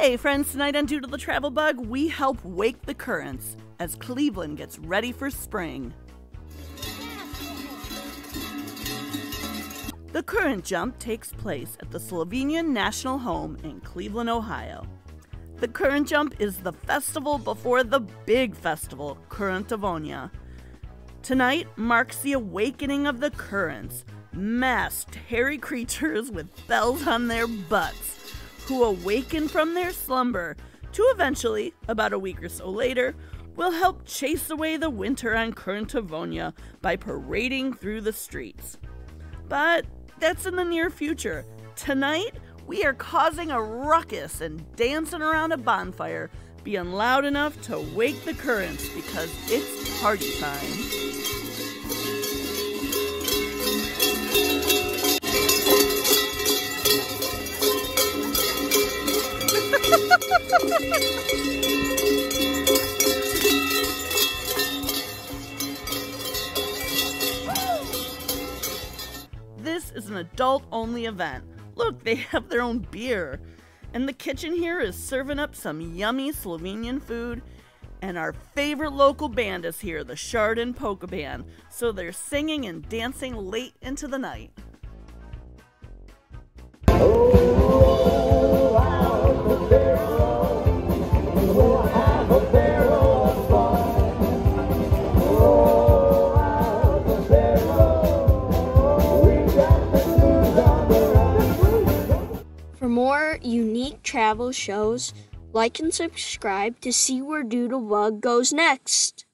Hey friends, tonight on Doodle the Travel Bug, we help wake the Kurents as Cleveland gets ready for spring. The Kurent jump takes place at the Slovenian National Home in Cleveland, Ohio. The Kurent jump is the festival before the big festival, Kurentovanje. Tonight marks the awakening of the Kurents, masked hairy creatures with bells on their butts who awaken from their slumber to eventually, about a week or so later, will help chase away the winter on Kurentovanje by parading through the streets. But that's in the near future. Tonight, we are causing a ruckus and dancing around a bonfire, being loud enough to wake the Kurents because it's party time. This is an adult only event. Look, they have their own beer. And the kitchen here is serving up some yummy Slovenian food. And our favorite local band is here, the Chardon Polka Band. So they're singing and dancing late into the night. More unique travel shows, like and subscribe to see where Doodlebug goes next.